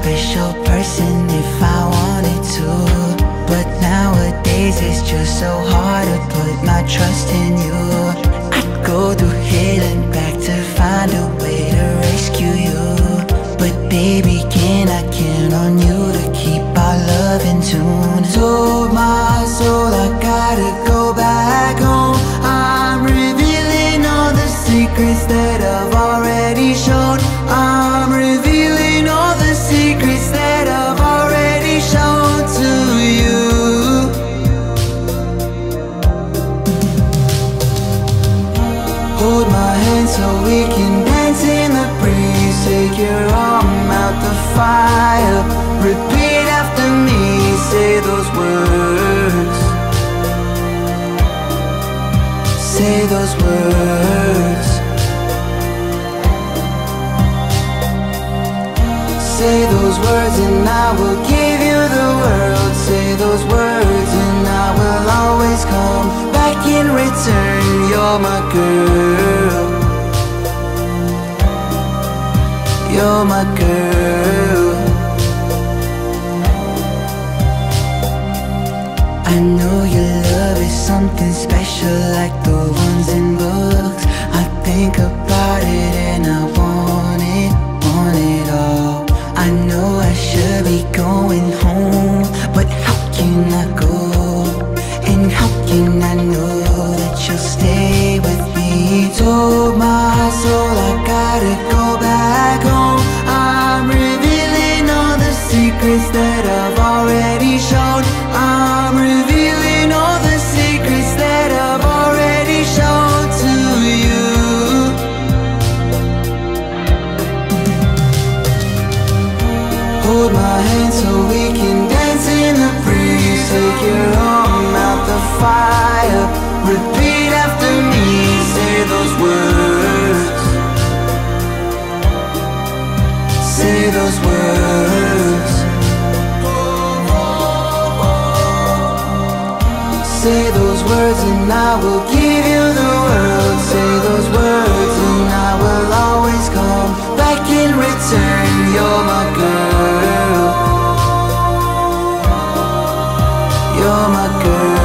special person if I wanted to. But nowadays it's just so hard to put my trust in you. I'd go through hell and back to find a way to rescue you. But baby, can I count on you to keep our love in tune? Told my soul I gotta go back home. I'm revealing all the secrets that I've already shown Hold my hand so we can dance in the breeze. Take your arm out the fire. Repeat after me, say those words. Say those words. Say those words and I will give you the world something special like the words and I will give you the world. Say those words and I will always come back in return. You're my girl. You're my girl.